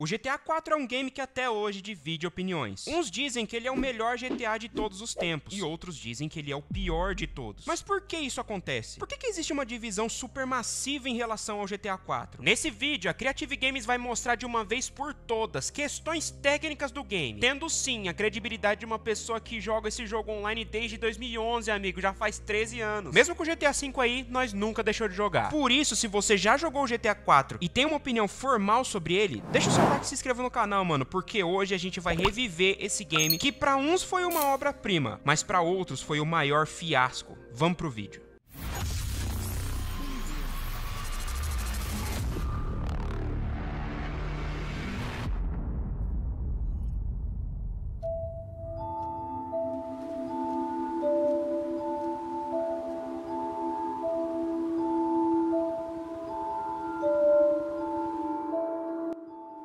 O GTA 4 é um game que até hoje divide opiniões. Uns dizem que ele é o melhor GTA de todos os tempos, e outros dizem que ele é o pior de todos. Mas por que isso acontece? Por que, que existe uma divisão supermassiva em relação ao GTA 4? Nesse vídeo, a Creative Games vai mostrar de uma vez por todas questões técnicas do game, tendo sim a credibilidade de uma pessoa que joga esse jogo online desde 2011, amigo, já faz 13 anos. Mesmo com o GTA 5 aí, nós nunca deixou de jogar. Por isso, se você já jogou o GTA 4 e tem uma opinião formal sobre ele, deixa o seu e se inscreva no canal, mano, porque hoje a gente vai reviver esse game que para uns foi uma obra-prima, mas para outros foi o maior fiasco. Vamos pro vídeo.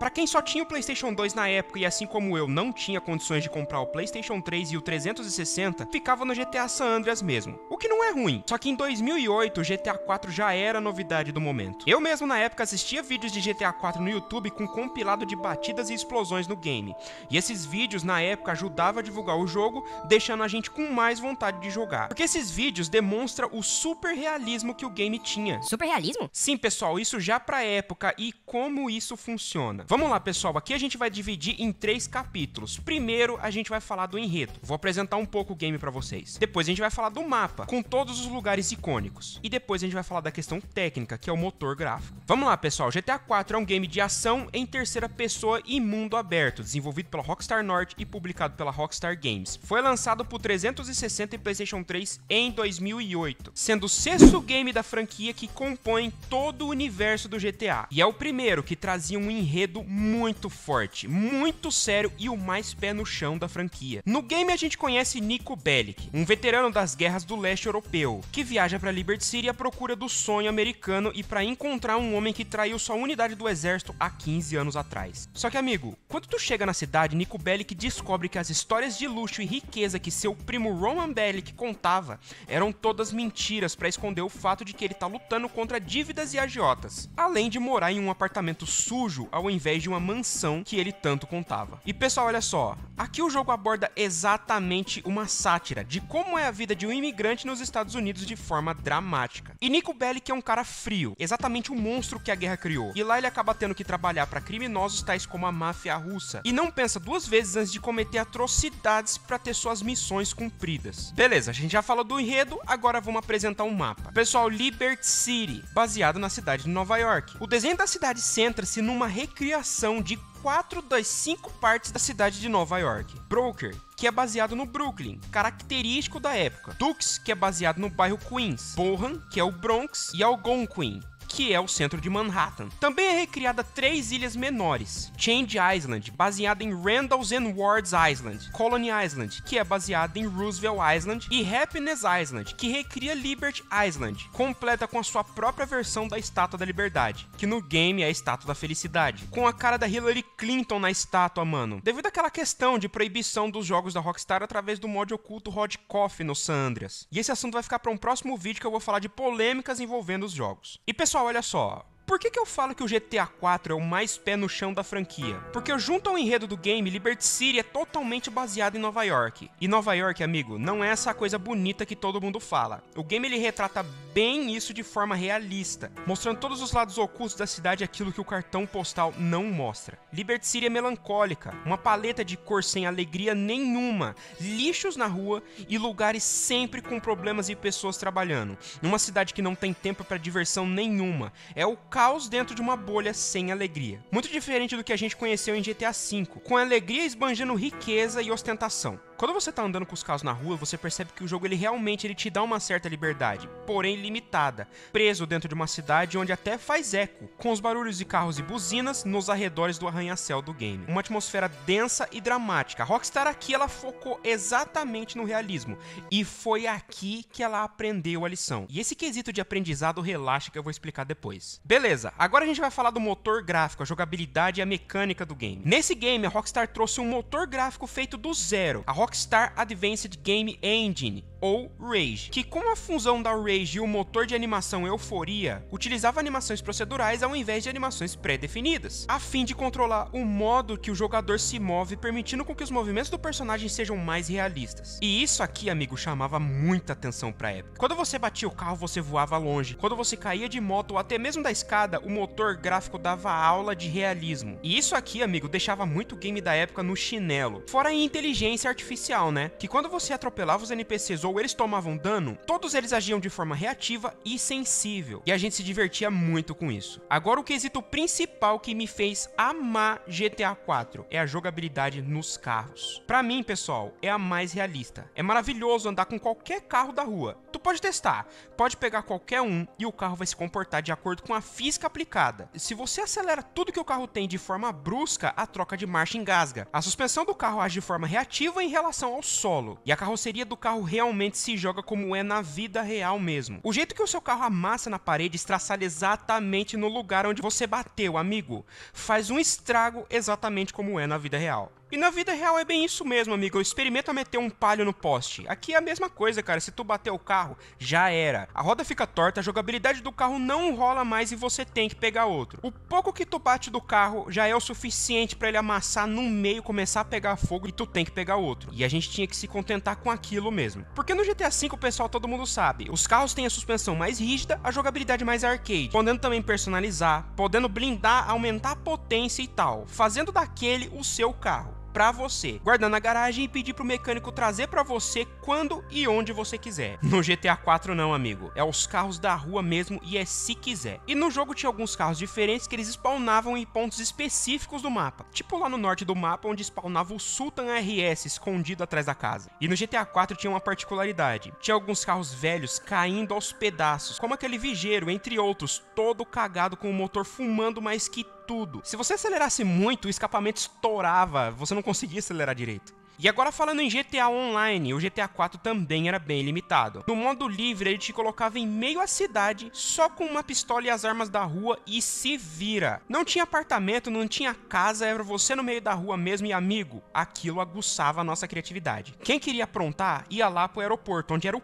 Para quem só tinha o PlayStation 2 na época e assim como eu não tinha condições de comprar o PlayStation 3 e o 360, ficava no GTA San Andreas mesmo. O que não é ruim. Só que em 2008 o GTA 4 já era a novidade do momento. Eu mesmo na época assistia vídeos de GTA 4 no YouTube com compilado de batidas e explosões no game. E esses vídeos na época ajudavam a divulgar o jogo, deixando a gente com mais vontade de jogar. Porque esses vídeos demonstram o super realismo que o game tinha. Super realismo? Sim, pessoal, isso já pra época e como isso funciona. Vamos lá, pessoal. Aqui a gente vai dividir em três capítulos. Primeiro, a gente vai falar do enredo. Vou apresentar um pouco o game para vocês. Depois a gente vai falar do mapa, com todos os lugares icônicos. E depois a gente vai falar da questão técnica, que é o motor gráfico. Vamos lá, pessoal. GTA 4 é um game de ação em terceira pessoa e mundo aberto, desenvolvido pela Rockstar North e publicado pela Rockstar Games. Foi lançado por 360 e PlayStation 3 em 2008, sendo o sexto game da franquia que compõe todo o universo do GTA. E é o primeiro que trazia um enredo muito forte, muito sério e o mais pé no chão da franquia. No game a gente conhece Nico Bellic, um veterano das guerras do leste europeu, que viaja para Liberty City à procura do sonho americano e para encontrar um homem que traiu sua unidade do exército há 15 anos atrás. Só que amigo, quando tu chega na cidade, Nico Bellic descobre que as histórias de luxo e riqueza que seu primo Roman Bellic contava eram todas mentiras para esconder o fato de que ele tá lutando contra dívidas e agiotas, além de morar em um apartamento sujo ao invés de uma mansão que ele tanto contava. E pessoal, olha só, aqui o jogo aborda exatamente uma sátira de como é a vida de um imigrante nos Estados Unidos de forma dramática. E Nico Bellic é um cara frio, exatamente o monstro que a guerra criou. E lá ele acaba tendo que trabalhar para criminosos tais como a máfia russa e não pensa duas vezes antes de cometer atrocidades para ter suas missões cumpridas. Beleza, a gente já falou do enredo, agora vamos apresentar um mapa. Pessoal, Liberty City, baseado na cidade de Nova York. O desenho da cidade centra-se numa recriação de quatro das cinco partes da cidade de Nova York. Broker, que é baseado no Brooklyn, característico da época. Dux, que é baseado no bairro Queens. Bohan, que é o Bronx, e Algonquin, que é o centro de Manhattan. Também é recriada três ilhas menores: Change Island, baseada em Randall's and Ward's Island, Colony Island, que é baseada em Roosevelt Island, e Happiness Island, que recria Liberty Island, completa com a sua própria versão da Estátua da Liberdade, que no game é a Estátua da Felicidade, com a cara da Hillary Clinton na estátua, mano. Devido àquela questão de proibição dos jogos da Rockstar através do mod oculto Hot Coffee no San Andreas. E esse assunto vai ficar para um próximo vídeo que eu vou falar de polêmicas envolvendo os jogos. E pessoal, olha só, por que, que eu falo que o GTA 4 é o mais pé no chão da franquia? Porque junto ao enredo do game, Liberty City é totalmente baseado em Nova York. E Nova York, amigo, não é essa coisa bonita que todo mundo fala. O game ele retrata bem isso de forma realista, mostrando todos os lados ocultos da cidade aquilo que o cartão postal não mostra. Liberty City é melancólica, uma paleta de cor sem alegria nenhuma, lixos na rua e lugares sempre com problemas e pessoas trabalhando. Numa cidade que não tem tempo para diversão nenhuma. É o caos dentro de uma bolha sem alegria. Muito diferente do que a gente conheceu em GTA V, com alegria esbanjando riqueza e ostentação. Quando você tá andando com os carros na rua, você percebe que o jogo ele realmente ele te dá uma certa liberdade, porém limitada, preso dentro de uma cidade onde até faz eco, com os barulhos de carros e buzinas nos arredores do arranha-céu do game. Uma atmosfera densa e dramática. A Rockstar aqui ela focou exatamente no realismo e foi aqui que ela aprendeu a lição. E esse quesito de aprendizado relaxa que eu vou explicar depois. Beleza, agora a gente vai falar do motor gráfico, a jogabilidade e a mecânica do game. Nesse game a Rockstar trouxe um motor gráfico feito do zero. A Rockstar Advanced Game Engine, ou Rage, que com a fusão da Rage e o motor de animação Euforia, utilizava animações procedurais ao invés de animações pré-definidas, a fim de controlar o modo que o jogador se move, permitindo com que os movimentos do personagem sejam mais realistas. E isso aqui, amigo, chamava muita atenção pra época. Quando você batia o carro, você voava longe. Quando você caía de moto ou até mesmo da escada, o motor gráfico dava aula de realismo. E isso aqui, amigo, deixava muito game da época no chinelo. Fora a inteligência artificial, né? Que quando você atropelava os NPCs ou eles tomavam dano, todos eles agiam de forma reativa e sensível. E a gente se divertia muito com isso. Agora o quesito principal que me fez amar GTA 4 é a jogabilidade nos carros. Para mim, pessoal, é a mais realista. É maravilhoso andar com qualquer carro da rua. Tu pode testar, pode pegar qualquer um e o carro vai se comportar de acordo com a física aplicada. Se você acelera tudo que o carro tem de forma brusca, a troca de marcha engasga. A suspensão do carro age de forma reativa em relação ao solo, e a carroceria do carro realmente se joga como é na vida real mesmo. O jeito que o seu carro amassa na parede estraçalha exatamente no lugar onde você bateu, amigo, faz um estrago exatamente como é na vida real. E na vida real é bem isso mesmo, amigo. Experimenta meter um palho no poste. Aqui é a mesma coisa, cara. Se tu bater o carro, já era. A roda fica torta, a jogabilidade do carro não rola mais e você tem que pegar outro. O pouco que tu bate do carro já é o suficiente para ele amassar no meio, começar a pegar fogo e tu tem que pegar outro. E a gente tinha que se contentar com aquilo mesmo. Porque no GTA V, pessoal, todo mundo sabe, os carros têm a suspensão mais rígida, a jogabilidade mais arcade, podendo também personalizar, podendo blindar, aumentar a potência e tal, fazendo daquele o seu carro para você, guardar na garagem e pedir pro mecânico trazer para você quando e onde você quiser. No GTA 4 não, amigo. É os carros da rua mesmo e é se quiser. E no jogo tinha alguns carros diferentes que eles spawnavam em pontos específicos do mapa. Tipo lá no norte do mapa onde spawnava o Sultan RS escondido atrás da casa. E no GTA 4 tinha uma particularidade. Tinha alguns carros velhos caindo aos pedaços, como aquele Vigeiro, entre outros, todo cagado com o motor fumando mais que tudo. Se você acelerasse muito, o escapamento estourava, você não conseguia acelerar direito. E agora falando em GTA Online, o GTA 4 também era bem limitado. No modo livre, ele te colocava em meio à cidade, só com uma pistola e as armas da rua e se vira. Não tinha apartamento, não tinha casa, era você no meio da rua mesmo e amigo. Aquilo aguçava a nossa criatividade. Quem queria aprontar, ia lá pro aeroporto, onde era o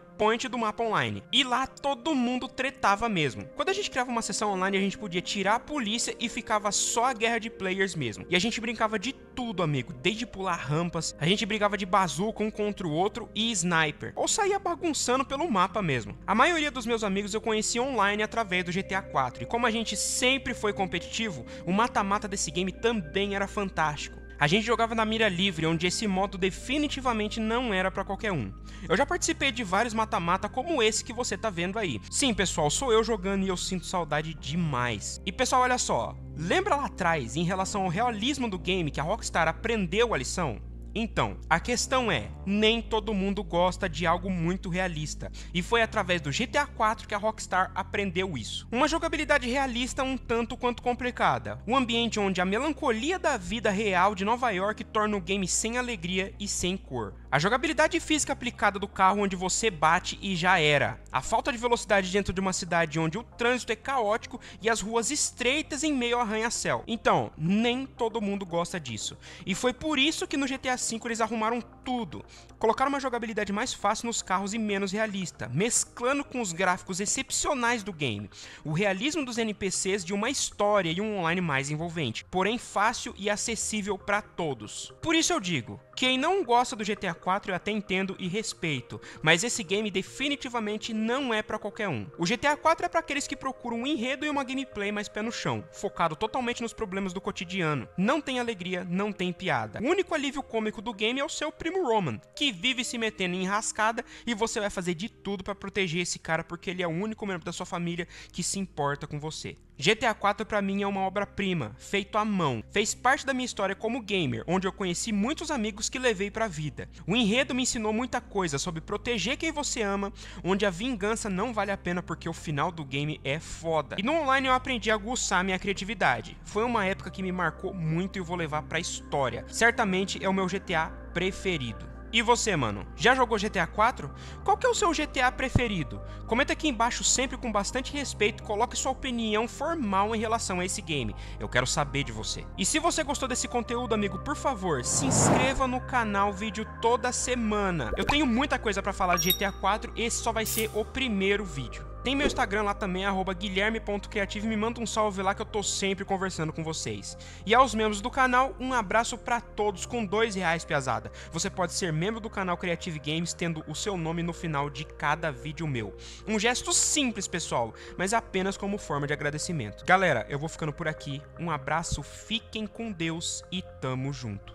do mapa online. E lá todo mundo tretava mesmo. Quando a gente criava uma sessão online, a gente podia tirar a polícia e ficava só a guerra de players mesmo. E a gente brincava de tudo, amigo, desde pular rampas, a gente brigava de bazuca um contra o outro e sniper, ou saía bagunçando pelo mapa mesmo. A maioria dos meus amigos eu conheci online através do GTA 4, e como a gente sempre foi competitivo, o mata-mata desse game também era fantástico. A gente jogava na mira livre, onde esse modo definitivamente não era para qualquer um. Eu já participei de vários mata-mata como esse que você tá vendo aí. Sim, pessoal, sou eu jogando e eu sinto saudade demais. E pessoal, olha só, lembra lá atrás, em relação ao realismo do game, que a Rockstar aprendeu a lição? Então, a questão é, nem todo mundo gosta de algo muito realista, e foi através do GTA 4 que a Rockstar aprendeu isso. Uma jogabilidade realista um tanto quanto complicada, um ambiente onde a melancolia da vida real de Nova York torna o game sem alegria e sem cor. A jogabilidade física aplicada do carro onde você bate e já era. A falta de velocidade dentro de uma cidade onde o trânsito é caótico e as ruas estreitas em meio ao arranha-céu. Então, nem todo mundo gosta disso. E foi por isso que no GTA V eles arrumaram tudo. Colocaram uma jogabilidade mais fácil nos carros e menos realista, mesclando com os gráficos excepcionais do game, o realismo dos NPCs de uma história e um online mais envolvente, porém fácil e acessível para todos. Por isso eu digo, quem não gosta do GTA 4 eu até entendo e respeito, mas esse game definitivamente não é para qualquer um. O GTA 4 é para aqueles que procuram um enredo e uma gameplay mais pé no chão, focado totalmente nos problemas do cotidiano. Não tem alegria, não tem piada. O único alívio cômico do game é o seu primo Roman, que vive se metendo em rascada e você vai fazer de tudo para proteger esse cara porque ele é o único membro da sua família que se importa com você. GTA 4 para mim é uma obra-prima, feito à mão. Fez parte da minha história como gamer, onde eu conheci muitos amigos que levei para a vida. O enredo me ensinou muita coisa sobre proteger quem você ama, onde a vingança não vale a pena porque o final do game é foda. E no online eu aprendi a aguçar minha criatividade. Foi uma época que me marcou muito e eu vou levar para a história. Certamente é o meu GTA preferido. E você, mano? Já jogou GTA 4? Qual que é o seu GTA preferido? Comenta aqui embaixo sempre com bastante respeito, coloque sua opinião formal em relação a esse game. Eu quero saber de você. E se você gostou desse conteúdo, amigo, por favor, se inscreva no canal, vídeo toda semana. Eu tenho muita coisa para falar de GTA 4, esse só vai ser o primeiro vídeo. Tem meu Instagram lá também, guilherme.creativo, me manda um salve lá que eu tô sempre conversando com vocês. E aos membros do canal, um abraço para todos com dois reais, piazada. Você pode ser membro do canal Creative Games tendo o seu nome no final de cada vídeo meu. Um gesto simples, pessoal, mas apenas como forma de agradecimento. Galera, eu vou ficando por aqui, um abraço, fiquem com Deus e tamo junto.